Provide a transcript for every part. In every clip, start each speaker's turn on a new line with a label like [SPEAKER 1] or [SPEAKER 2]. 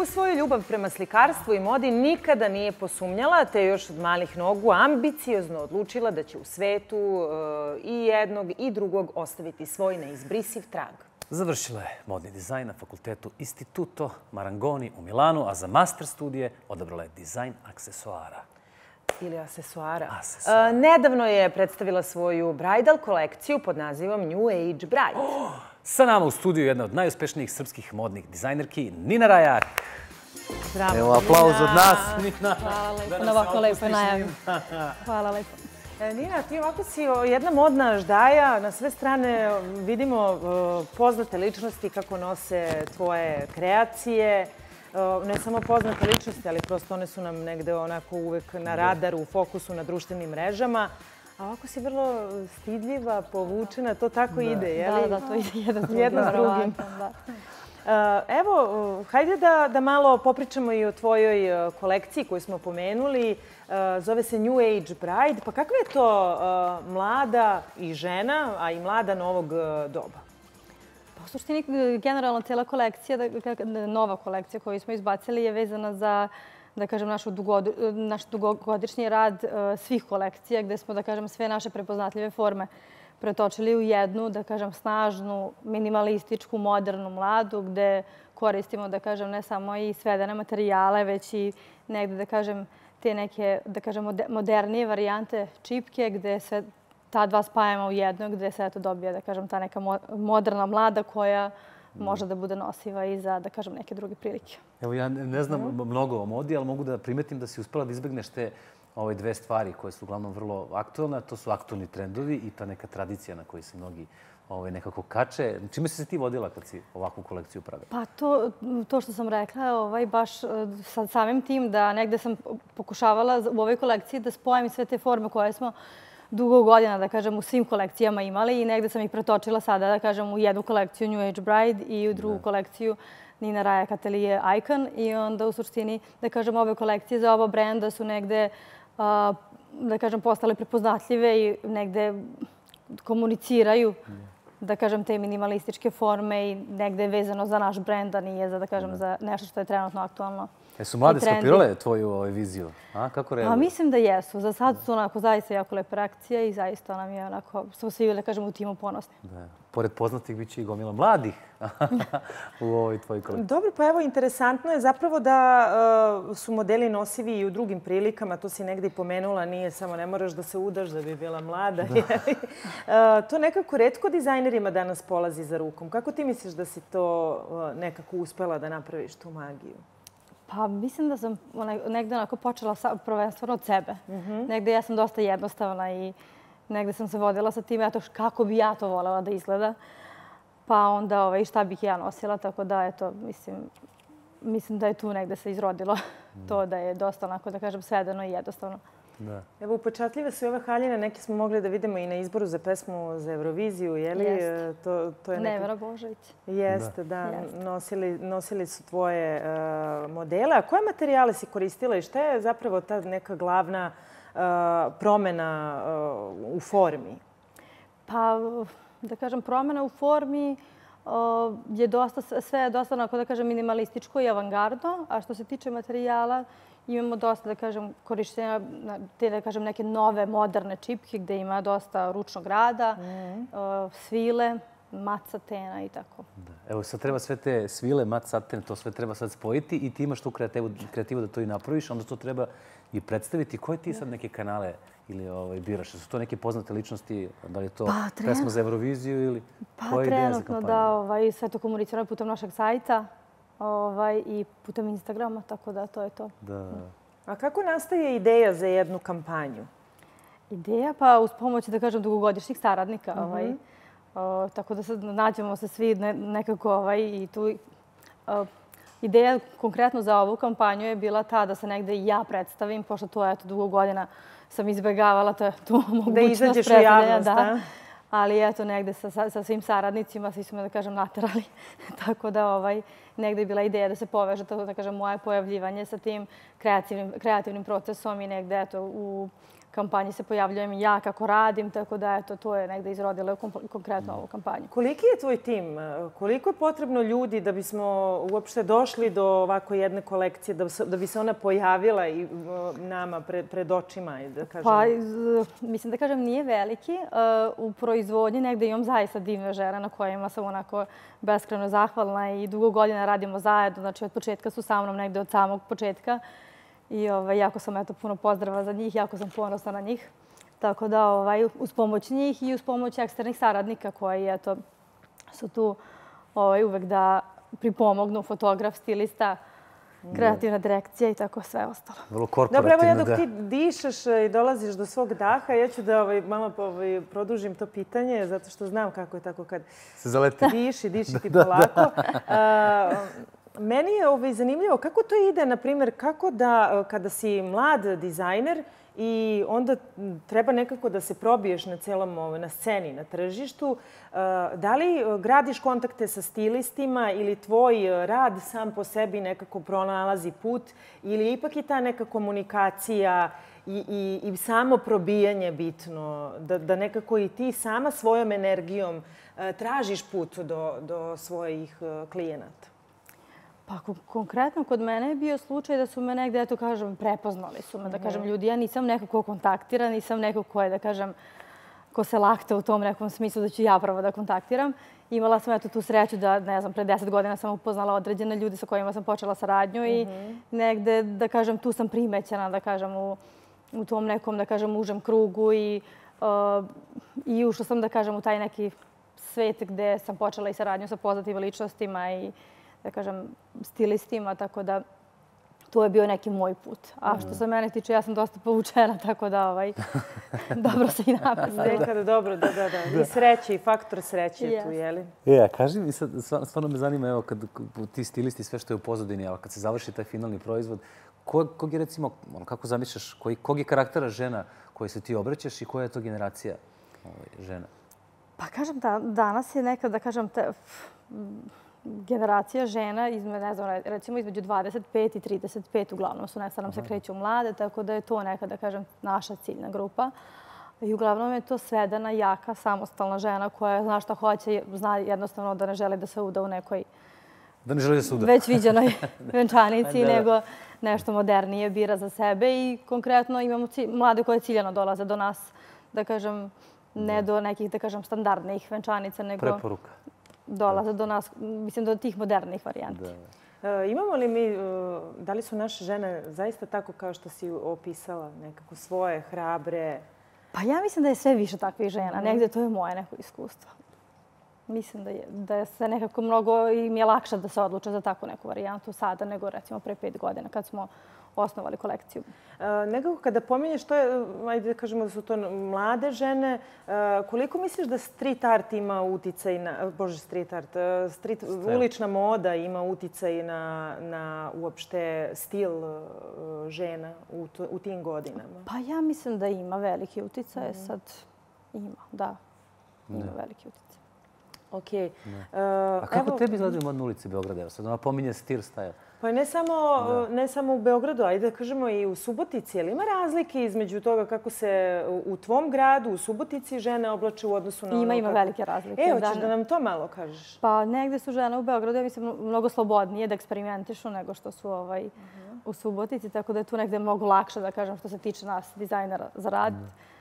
[SPEAKER 1] U svoju ljubav prema slikarstvu i modi nikada nije posumnjala, te još od malih nogu ambiciozno odlučila da će u svetu e, i jednog i drugog ostaviti svoj neizbrisiv trag.
[SPEAKER 2] Završila je modni dizajn na fakultetu Istituto Marangoni u Milanu, a za master studije odabrala je dizajn aksesuara.
[SPEAKER 1] Ili asesuara.
[SPEAKER 2] Asesuara.
[SPEAKER 1] E, nedavno je predstavila svoju bridal kolekciju pod nazivom New Age Bride.
[SPEAKER 2] Sa nama u studiju jedna od najuspešnijih srpskih modnih dizajnerki, Nina Rajak.
[SPEAKER 1] Bravo,
[SPEAKER 2] Evo aplauz od nas. Nina.
[SPEAKER 3] Hvala lepo
[SPEAKER 2] Da
[SPEAKER 3] na ovako lepoj najavi. Hvala lepo.
[SPEAKER 1] E, Nina, ti ovako si jedna modna ždaja. Na sve strane vidimo poznate ličnosti kako nose tvoje kreacije. Ne samo poznate ličnosti, ali prosto one su nam negde onako uvek na radaru, u fokusu na društvenim mrežama. A ovako si vrlo stidljiva, povučena, to tako ide, je li?
[SPEAKER 3] Da, da, to ide jedan s drugim. Da.
[SPEAKER 1] Uh, Evo, hajde da, da malo popričamo i o tvojoj uh, kolekciji koju smo pomenuli. Uh, Zove se New Age Bride. Pa kakva je to mlada i žena, a i mlada novog doba?
[SPEAKER 3] Pa u suštini, generalno, cijela kolekcija, da, nova kolekcija koju smo izbacili je vezana za da kažem, našu dugodu, naš dugogodišnji rad e, svih kolekcija, gde smo, da kažem, sve naše prepoznatljive forme pretočili u jednu, da kažem, snažnu, minimalističku, modernu mladu, gde koristimo, da kažem, ne samo i svedene materijale, već i negde, da kažem, te neke, da kažem, mode- modernije varijante čipke, gde sve ta dva spajamo u jedno, gde se eto dobije, da kažem, ta neka mo- moderna mlada koja može da bude nosiva i za, da kažem, neke druge prilike.
[SPEAKER 2] Evo, ja ne znam mnogo o modi, ali mogu da primetim da si uspela da izbegneš te ove dve stvari koje su uglavnom vrlo aktualne, to su aktualni trendovi i ta neka tradicija na kojoj se mnogi ovaj, nekako kače. Čime si se ti vodila kad si ovakvu kolekciju pravila?
[SPEAKER 3] Pa to, to što sam rekla, ovaj, baš e, sa samim tim da negde sam pokušavala u ovoj kolekciji da spojim sve te forme koje smo dugo godina, da kažem, u svim kolekcijama imali i negde sam ih pretočila sada, da kažem, u jednu kolekciju New Age Bride i u drugu kolekciju Nina Rajak Atelier Icon i onda u suštini, da kažem, ove kolekcije za oba brenda su negde, da kažem, postale prepoznatljive i negde komuniciraju da. kažem, te minimalističke forme i negde je vezano za naš brend, a nije za, da kažem, za nešto što je trenutno aktualno.
[SPEAKER 2] E su mlade skopirale tvoju ovaj, viziju? A, kako
[SPEAKER 3] Pa
[SPEAKER 2] reaguju?
[SPEAKER 3] mislim da jesu. Za sad su onako zaista jako lepe reakcije i zaista nam je onako, smo svi, da kažem, u timu ponosni.
[SPEAKER 2] Da. Pored poznatih bit će i gomila mladih u ovoj tvojoj kolekciji.
[SPEAKER 1] Dobro, pa evo, interesantno je zapravo da uh, su modeli nosivi i u drugim prilikama. To si negde i pomenula, nije samo ne moraš da se udaš da bi bila mlada. Da. to nekako redko dizajnerima danas polazi za rukom. Kako ti misliš da si to uh, nekako uspela da napraviš tu magiju?
[SPEAKER 3] Pa mislim da sam negde onako počela sa, prvenstveno od sebe. Negde ja sam dosta jednostavna i negde sam se vodila sa tim, eto, kako bi ja to volela da izgleda. Pa onda ovaj, šta bih ja nosila, tako da, eto, mislim, mislim da je tu negde se izrodilo to da je dosta onako, da kažem, svedeno i jednostavno.
[SPEAKER 2] Da.
[SPEAKER 1] Evo, upečatljive su i ove haljine. Neke smo mogli da vidimo i na izboru za pesmu za Euroviziju, je li?
[SPEAKER 3] Jeste.
[SPEAKER 1] E, To, to je neka-
[SPEAKER 3] Nevera Božović.
[SPEAKER 1] Jeste, da.
[SPEAKER 3] Jeste.
[SPEAKER 1] Nosili, nosili su tvoje uh, modele. A koje materijale si koristila i šta je zapravo ta neka glavna uh, promena uh, u formi?
[SPEAKER 3] Pa, da kažem, promjena u formi je dosta, sve je dosta, onako da kažem, minimalističko i avangardno. A što se tiče materijala, imamo dosta, da kažem, korištenja te, da kažem, neke nove, moderne čipke gde ima dosta ručnog rada, o, svile, mat satena i tako.
[SPEAKER 2] Da. Evo, sad treba sve te svile, mat saten, to sve treba sad spojiti i ti imaš tu kreativu, kreativu da to i napraviš, onda to treba i predstaviti. Koje ti sad neke kanale ili ovaj, biraš? Su to neke poznate ličnosti? Da li je to
[SPEAKER 3] Pa,
[SPEAKER 2] pesma
[SPEAKER 3] trenutno-
[SPEAKER 2] za Euroviziju ili
[SPEAKER 3] Pa
[SPEAKER 2] koja ideja za
[SPEAKER 3] trenutno
[SPEAKER 2] kampanju?
[SPEAKER 3] da ovaj, sve to komuniciramo putem našeg sajta ovaj, i putem Instagrama, tako da to je to.
[SPEAKER 2] Da.
[SPEAKER 1] A kako nastaje ideja za jednu kampanju?
[SPEAKER 3] Ideja, pa uz pomoć, da kažem, dugogodišnjih saradnika. ovaj, o, tako da sad nađemo se svi ne, nekako ovaj, i tu... o, ideja konkretno za ovu kampanju je bila ta da se negde i ja predstavim, pošto to eto, dugo godina sam izbegavala to, tu mogućnost
[SPEAKER 1] izađeš u
[SPEAKER 3] predstavljanja,
[SPEAKER 1] javnost,
[SPEAKER 3] da. Ali eto, negde sa, sa, sa svim saradnicima, svi su da kažem, naterali. Tako da ovaj, negde je bila ideja da se poveže, tako da kažem, moje pojavljivanje sa tim kreativnim, kreativnim procesom i negde, eto, u kampanji se pojavljujem ja kako radim, tako da eto, to je negde izrodilo konkretno ovu kampanju.
[SPEAKER 1] Koliki je tvoj tim? Koliko je potrebno ljudi da bismo uopšte došli do ovako jedne kolekcije, da, da bi se ona pojavila i nama pred, pred očima? Da kažem?
[SPEAKER 3] Pa, mislim da kažem, nije veliki. U proizvodnji negde imam zaista divne žene na kojima sam onako beskreno zahvalna i dugo godina radimo zajedno. Znači, od početka su sa mnom negde od samog početka. I ovaj, jako sam eto, puno pozdrava za njih, jako sam ponosna na njih. Tako da ovaj, uz pomoć njih i uz pomoć eksternih saradnika koji eto, su tu ovaj, uvek da pripomognu fotograf, stilista, kreativna direkcija i tako sve ostalo.
[SPEAKER 2] Vrlo korporativno,
[SPEAKER 1] Dobro, evo ja dok ti dišeš i dolaziš do svog daha, ja ću da ovaj, malo ovaj, produžim to pitanje, zato što znam kako je tako kad
[SPEAKER 2] se zaleti.
[SPEAKER 1] diši, diši ti polako. da. Meni je ovaj, zanimljivo kako to ide, na primjer, kako da kada si mlad dizajner i onda treba nekako da se probiješ na celom ovaj, na sceni, na tržištu. Da li gradiš kontakte sa stilistima ili tvoj rad sam po sebi nekako pronalazi put ili ipak je ta neka komunikacija i, i, i samo probijanje bitno, da, da nekako i ti sama svojom energijom tražiš put do, do svojih klijenata?
[SPEAKER 3] Pa konkretno kod mene je bio slučaj da su me negde, eto kažem, prepoznali su me. Da kažem, mhm. ljudi, ja nisam neko ko kontaktira, nisam neko ko je, da kažem, ko se lakta u tom nekom smislu da ću ja pravo da kontaktiram. Imala sam eto tu sreću da, ne znam, pre deset godina sam upoznala određene ljude sa kojima sam počela saradnju i mhm. negde, da kažem, tu sam primećena, da kažem, u, u tom nekom, da kažem, užem krugu i, uh, i ušla sam, da kažem, u taj neki svet gde sam počela i saradnju sa poznatim ličnostima i da kažem, stilistima, tako da to je bio neki moj put. A što se mene tiče, ja sam dosta povučena, tako da ovaj, dobro se i namazda.
[SPEAKER 1] Nekada dobro, da, da, da. I sreće, i faktor sreće je tu, jeli?
[SPEAKER 2] E, a kaži mi sad, stvarno me zanima, evo, kad ti stilisti, sve što je u pozadini, evo, kad se završi taj finalni proizvod, kog, kog je, recimo, ono, kako zamišljaš, koji, kog je karaktera žena koje se ti obraćaš i koja je to generacija ovaj, žena?
[SPEAKER 3] Pa kažem da, danas je nekad, da kažem, te, generacija žena, izme, ne znam, recimo između 25 i 35, uglavnom su nesta nam se kreću mlade, tako da je to neka, da kažem, naša ciljna grupa. I uglavnom je to svedena, jaka, samostalna žena koja zna šta hoće, zna jednostavno da ne želi da se uda u nekoj
[SPEAKER 2] da ne želi da se uda.
[SPEAKER 3] već viđenoj venčanici, da. nego nešto modernije bira za sebe i konkretno imamo cilj, mlade koje ciljano dolaze do nas, da kažem, ne da. do nekih, da kažem, standardnih venčanica, nego...
[SPEAKER 2] Preporuka
[SPEAKER 3] dolaze do nas, mislim, do tih modernih varijanti.
[SPEAKER 1] Da. E, imamo li mi, e, da li su naše žene zaista tako kao što si opisala, nekako svoje, hrabre?
[SPEAKER 3] Pa ja mislim da je sve više takvih žena. Mm. Negde to je moje neko iskustvo. Mislim da je, da je se nekako mnogo im je lakše da se odluče za takvu neku varijantu sada nego recimo pre pet godina kad smo osnovali kolekciju.
[SPEAKER 1] E, nekako kada pominješ to je, ajde da kažemo da su to mlade žene, e, koliko misliš da street art ima uticaj na, bože street art, e, street, ulična moda ima uticaj na, na uopšte stil e, žena u, to, u tim godinama?
[SPEAKER 3] Pa ja mislim da ima veliki uticaj, mm. sad ima, da, ima ne. veliki uticaj.
[SPEAKER 1] Ok. Uh,
[SPEAKER 2] A kako evo, tebi izgledaju modne ulici Beograda? Evo sad ona pominje stil style.
[SPEAKER 1] Pa ne samo, da. ne samo u Beogradu, ajde da kažemo i u Subotici. Ali ima razlike između toga kako se u tvom gradu, u Subotici, žene oblače u odnosu na
[SPEAKER 3] ima,
[SPEAKER 1] ono...
[SPEAKER 3] Ima, ima velike razlike.
[SPEAKER 1] Evo, ćeš da, da nam to malo kažeš?
[SPEAKER 3] Pa negde su žene u Beogradu, ja mislim, mnogo slobodnije da eksperimentišu nego što su ovaj, uh -huh. u Subotici. Tako da je tu negde mnogo lakše, da kažem, što se tiče nas, dizajnera, za rad. Uh -huh.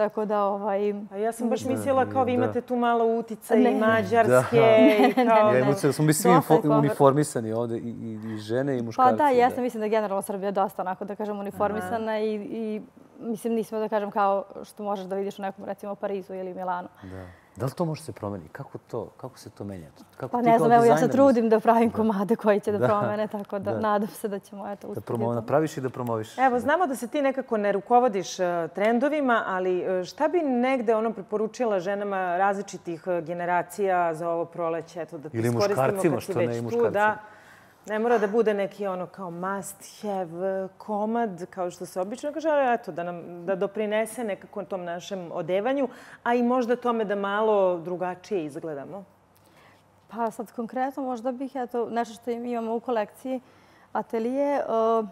[SPEAKER 3] Tako da, ovaj...
[SPEAKER 1] A ja sam baš mislila kao vi imate tu malo utice i mađarske i kao...
[SPEAKER 2] Ja mislila da smo mi svi uniformisani ovde, i, i, i žene i muškarci.
[SPEAKER 3] Pa da, ja sam mislim da generalno Srbija dosta onako, da kažem, uniformisana i, i mislim nismo da kažem kao što možeš da vidiš u nekom recimo Parizu ili Milanu.
[SPEAKER 2] Da. Da li to može se promeniti? Kako, to, kako se to menja? Kako
[SPEAKER 3] pa ne znam, evo ja se trudim da pravim komade koji će da, da promene, tako da, da, nadam se da ćemo eto
[SPEAKER 2] uspjeti. Da promo, napraviš i da promoviš.
[SPEAKER 1] Evo, znamo da se ti nekako ne rukovodiš uh, trendovima, ali uh, šta bi negde ono preporučila ženama različitih uh, generacija za ovo proleće? Eto, da
[SPEAKER 2] Ili muškarcima, što ne i muškarcima. Da,
[SPEAKER 1] Ne mora da bude neki ono kao must have komad, kao što se obično kaže, ali eto, da, nam, da doprinese nekako tom našem odevanju, a i možda tome da malo drugačije izgledamo.
[SPEAKER 3] Pa sad konkretno možda bih, eto, nešto što imamo u kolekciji, atelije, uh,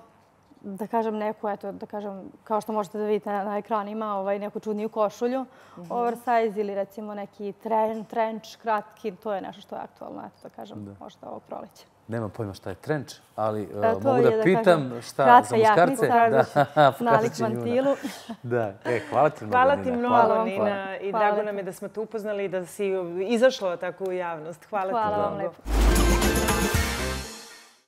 [SPEAKER 3] da kažem neku, eto, da kažem, kao što možete da vidite na, na ekranima, ovaj, neku čudniju košulju, oversize ili recimo neki tren, trenč, kratki, to je nešto što je aktualno, eto, da kažem, možda ovog proleća.
[SPEAKER 2] Nemam pojma šta je trenč, ali uh,
[SPEAKER 3] E,
[SPEAKER 2] mogu da
[SPEAKER 3] da
[SPEAKER 2] pitam
[SPEAKER 3] kažem,
[SPEAKER 2] šta
[SPEAKER 3] kratka
[SPEAKER 2] za muškarce.
[SPEAKER 3] jaknica,
[SPEAKER 2] da,
[SPEAKER 3] Nalik
[SPEAKER 2] pokazat će Njuna.
[SPEAKER 3] mantilu.
[SPEAKER 2] Da, e, hvala ti mnogo,
[SPEAKER 1] Hvala
[SPEAKER 2] Nina.
[SPEAKER 1] ti mnogo, Nina,
[SPEAKER 3] hvala.
[SPEAKER 1] i
[SPEAKER 3] Hvala
[SPEAKER 1] drago nam je da smo te upoznali i da si izašla tako u javnost. Hvala,
[SPEAKER 3] Hvala
[SPEAKER 1] ti
[SPEAKER 3] vam
[SPEAKER 1] mnogo.
[SPEAKER 3] lepo.